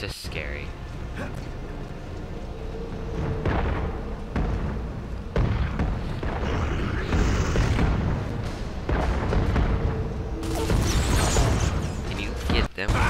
This scary. Can you get them?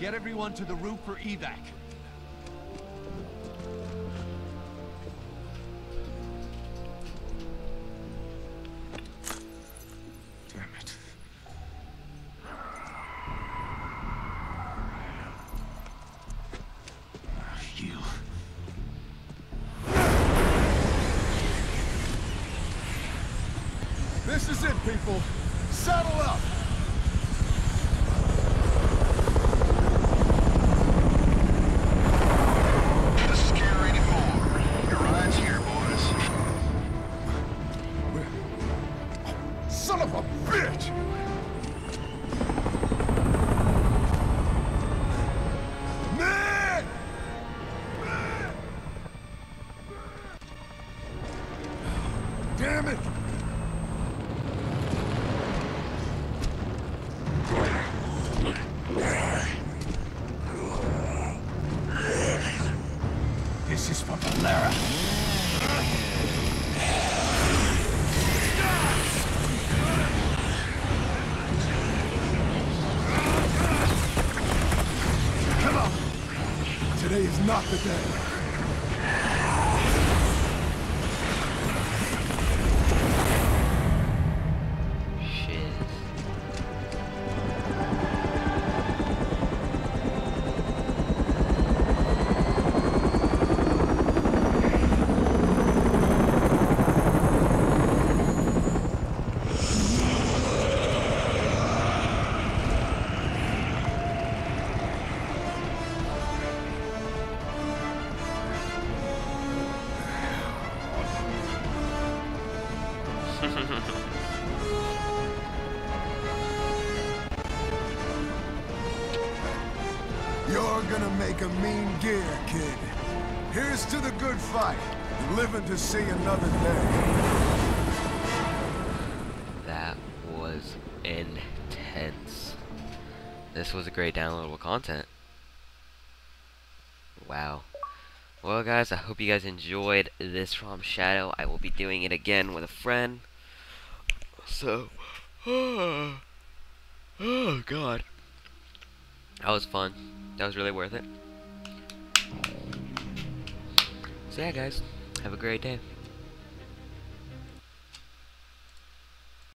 Get everyone to the roof for evac. This is it, people. Saddle up! of a bitch! Today is not the day. You're gonna make a mean gear, kid. Here's to the good fight, living to see another day. That was intense. This was a great downloadable content. Wow. Well, guys, I hope you guys enjoyed this Raam's Shadow. I will be doing it again with a friend. So, oh, oh God. That was fun. That was really worth it. So yeah, guys, have a great day.